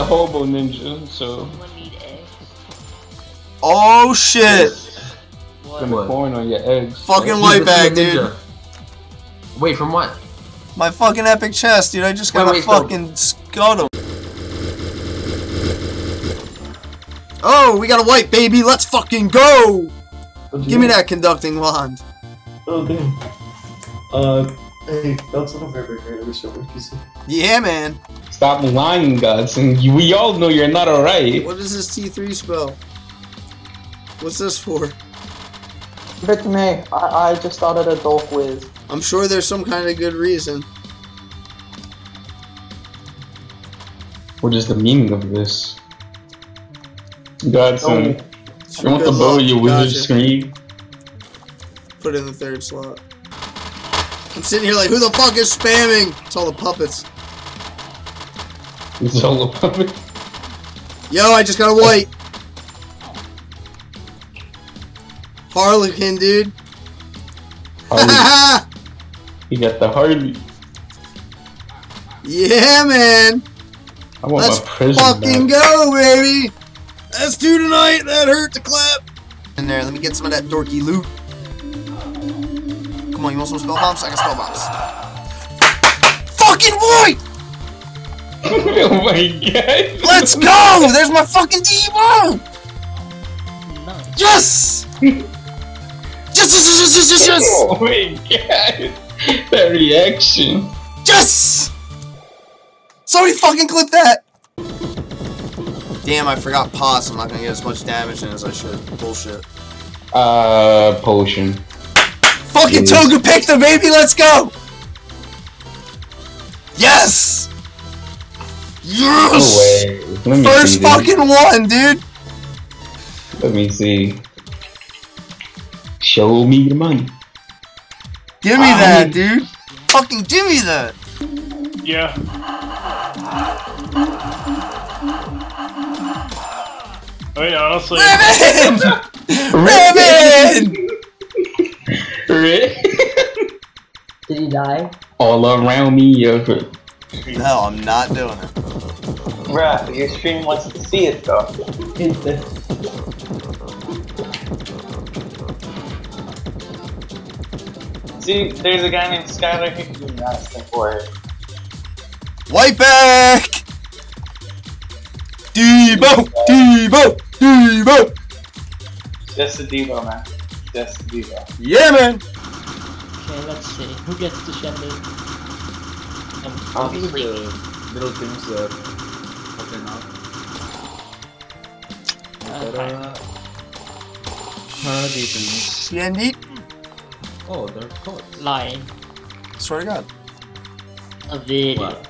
a hobo ninja, so Someone need eggs. Oh shit! What? gonna What? corn on your eggs. Fucking Dude, light bag, dude. ninja. Wait, from what? My fucking epic chest, dude. I just got a wait, so- fucking scuttle. Oh, we got a white baby. Let's fucking go! Give me that conducting wand. Oh, damn. Uh, hey, that's not a very great. Let me show what you. Yeah, man. Stop lying, guys. And you, we all know you're not alright. What does this T3 spell? What's this for? Give it to me. I, I just started a door quiz. I'm sure there's some kind of good reason. What is the meaning of this? Godson, It's I want the bow, you luck. your wizard Gotcha. screen. Put it in the third slot. I'm sitting here like, who the fuck is spamming? It's all the puppets. It's all it. Yo, I just got a white. Harlequin, dude. Harley. You got the Harley. yeah, man. I want Let's my prison fucking back. go, baby. Let's tonight. That hurt to clap. In there, let me get some of that dorky loot. Come on, you want some spell bombs? I got spell bombs. Fucking white! oh my god. Let's go! There's my fucking D-Bow! Nice. Yes! Yes, yes, yes, yes, yes, yes! Oh my god. That reaction. Yes! Somebody fucking clip that! Damn, I forgot pots. I'm not gonna get as much damage in as I should. Bullshit. Uh, potion. Fucking. Toga Picta baby, let's go! Yes! No Yes! way. First see this. fucking one, dude! Let me see. Show me the money. Give me that, dude! Fucking give me that! Yeah. I mean, honestly, Ribbon! Ribbon! Right? Did he die? All around me, uh, No, I'm not doing it. Bruh, your stream wants to see it though. See, there's a guy named Skylar who can do nothing for it. White back! D-Bow! D-Bow! D-Bow! Just a D-Bow, man. Just a D-Bow. Yeah, man! Okay, let's see. Who gets to send it? Um, Obviously, the little things that open up. uh, But, uh, how are these things? Shendyt? Oh, they're caught. lying. Swear to God. A video. What?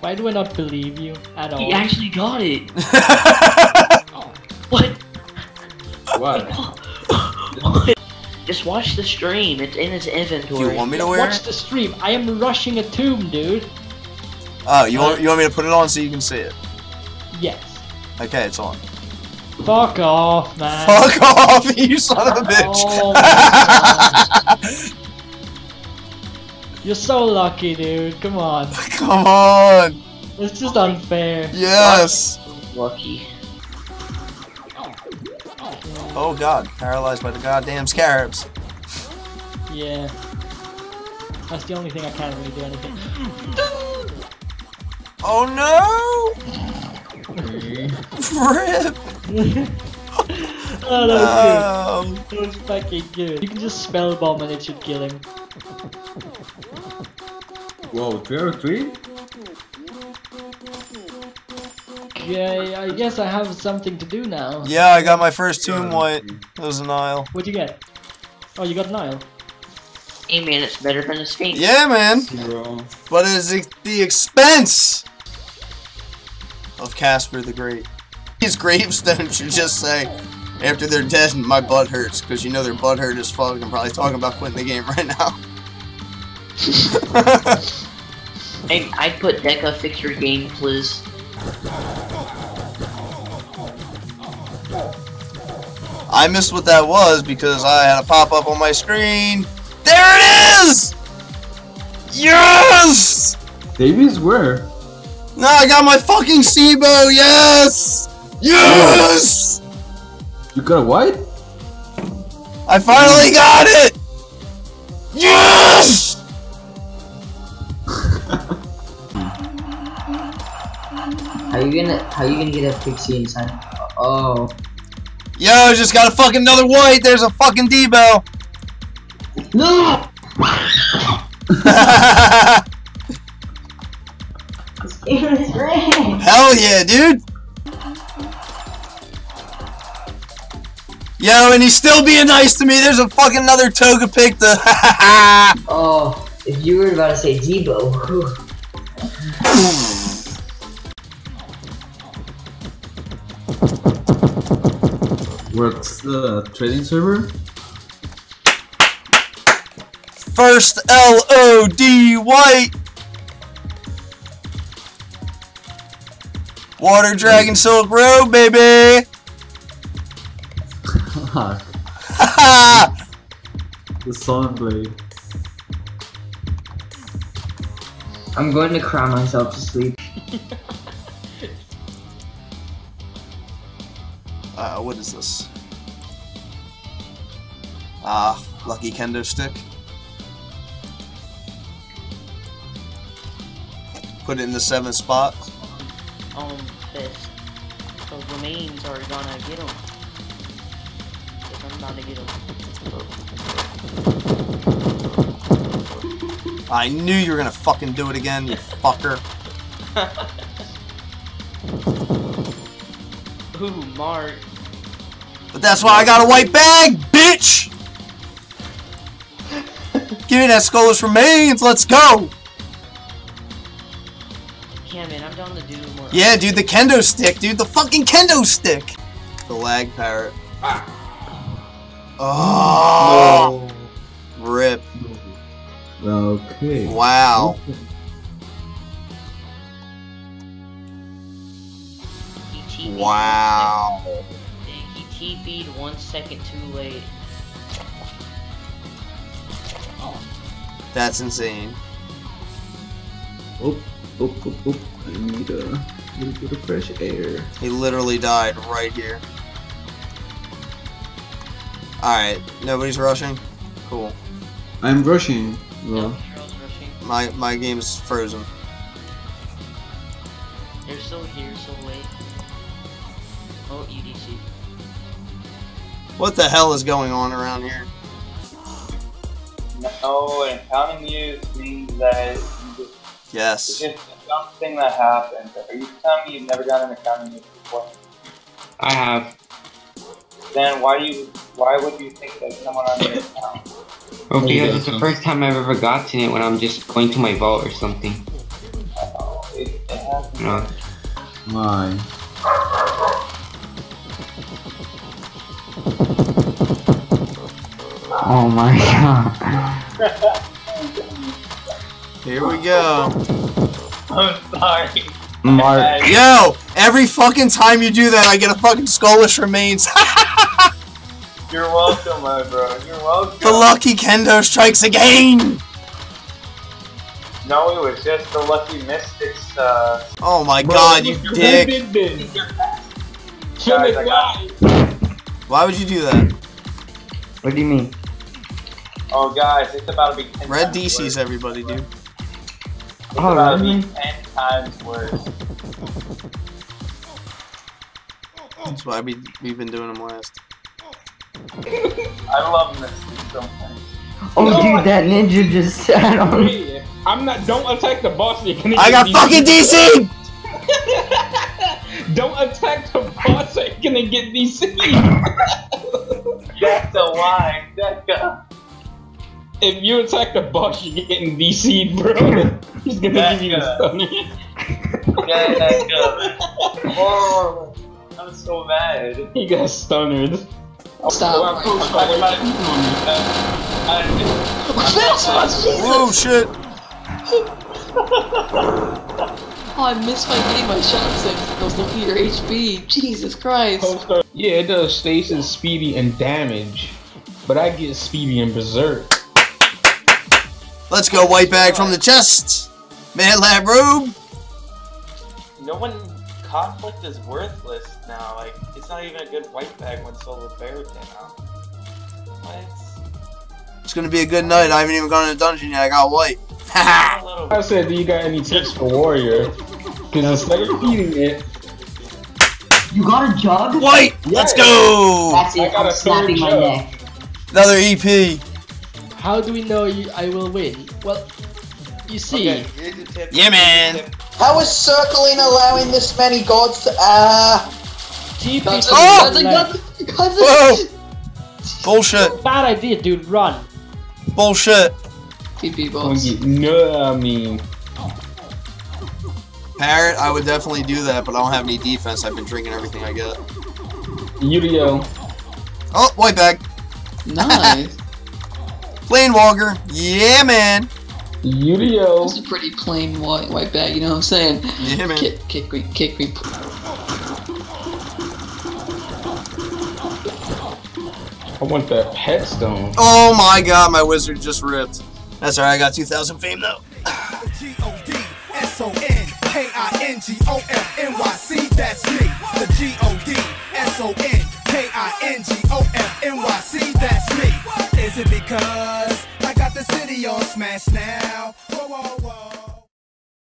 Why do I not believe you at all? He actually got it. Oh, What? What? Just watch the stream. It's in his Do inventory. you want me to wear watch it? the stream. I am rushing a tomb, dude. Oh, you want, uh, you want me to put it on so you can see it? Yes. Okay, it's on. Fuck off, man. Fuck off, you son of a bitch! Oh. You're so lucky, dude. Come on. Come on! It's just unfair. Yes! Lucky. Oh god, paralyzed by the goddamn scarabs. Yeah. That's the only thing I can't really do anything. Oh no! Rip! oh, that was Um, good. That was fucking good. You can just spell bomb and it should kill him. Whoa, 3 out of 3? Okay, I guess I have something to do now. yeah, I got my first tomb white. It was an aisle. What'd you get? Oh, you got an aisle. Hey man, it's better than a Sphinx. Yeah, man! Zero. But it is at the expense of Casper the Great. His gravestone should just say, after they're dead, my butt hurts, because you know their butt hurt as fuck. I'm probably talking about quitting the game right now. Hey, I put Deca fix your game, please. I missed what that was because I had a pop up on my screen. There it is! Yes! Babies where? No, I got my fucking C-Bow! Yes! Yes! You got a what? I finally got it! Yes! How you gonna how you gonna get a pixie inside? Uh, oh, Yo, just got a fucking another white. There's a fucking D-Bow. no! This game is great. Hell yeah, dude. Yo, and he's still being nice to me. There's a fucking another Toga Picta. Oh, if you were about to say D-Bow. What's the trading server? First L O D white. Water Dragon Silk Robe, baby. the Sun Blade. I'm going to cry myself to sleep. Uh, what is this? Ah, lucky kendo stick. Put it in the seventh spot. Um, this. The remains are gonna get him. Cause I'm about to get him. I knew you were gonna fucking do it again, you fucker. Ooh, Mark. But that's why I got a white bag, bitch! Give me that Skullish remains, let's go! Yeah, man, I'm down to do more. Yeah, dude, the kendo stick, dude, the fucking kendo stick! The lag parrot. Ah. Oh! Rip. Okay. Wow. Wow. He TP'd one second too late. That's insane. Oh, oh, oh, oh. I need a little bit of fresh air. He literally died right here. Alright, nobody's rushing? Cool. I'm rushing. Well, Charles rushing. My my game's frozen. They're still here, so late. Oh, EDC. What the hell is going on around here? No, and counting you means that you just, it's Yes. just something that happened. Are you telling me you've never done an accounting news before? I have. Then why do you? Why would you think that someone on your account? Well, because it's the first time I've ever gotten it when I'm just going to my vault or something. Oh, it, it has. You my. Oh my god. Here we go. I'm sorry. Mark. Yo! Every fucking time you do that, I get a fucking Skullish remains. You're welcome, my bro. You're welcome. the lucky kendo strikes again! No, it was just the lucky mystics. Uh, Oh my Bro, god, you look, dick. Big Guys, I got- why? Why would you do that? What do you mean? Oh, guys, it's about to be ten Red times DC's worse. everybody, dude. It's Oh, about to be ten times worse. That's why we, we've been doing them last. I love mystics so much. Oh No, dude, that ninja just sat on me. Hey, I'm not. Don't attack the boss. You're gonna I get got fucking DC! Don't attack the boss. You're gonna get DC. That's a lie, Deca. If you attack the boss, you're getting DC'd, bro. He's gonna That's give you a good. stunner. Yeah, Deca. Oh, I'm so mad. He got stunnered. Stop. Whoa, shit. Oh, I missed my getting my shot six. I was looking at your HP. Jesus Christ. Yeah, it does stasis, speedy, and damage. But I get speedy and berserk. Let's go, white bag from the chest. Man lab robe. no one conflict is worthless now. Like it's not even a good white bag when Solar Bear came out. What? It's gonna be a good night. I haven't even gone in the dungeon yet. I got white. A I said, do you got any tips for Warrior? Because instead of eating it, You got a jug? White! Let's go! That's I it, got I'm a third snapping my neck. Another EP. How do we know you, I will win? Well, you see, Okay, tip. Yeah, man. How is circling allowing this many gods to. Ah. TP That's to Oh! that's a, that's Whoa! Bullshit. Bad idea, dude. Run. Bullshit. TP when boss. you know I mean, Parrot, I would definitely do that, but I don't have any defense. I've been drinking everything I get. Yu-Gi-Oh! Oh, white bag. Nice. Planewalker. Yeah, man. Yu-Gi-Oh! That's a pretty plain white white bag, you know what I'm saying? Yeah, man. Kick, kick me, kick me. I want that headstone. Oh my god, my wizard just ripped. That's alright, I got 2,000 fame though. G-O-D-S-O-N-K-I-N-G-O-F-N-Y-C, that's me. The G-O-D-S-O-N-K-I-N-G-O-F-N-Y-C, that's me. Is it because I got the city on smash now? Whoa, whoa, whoa.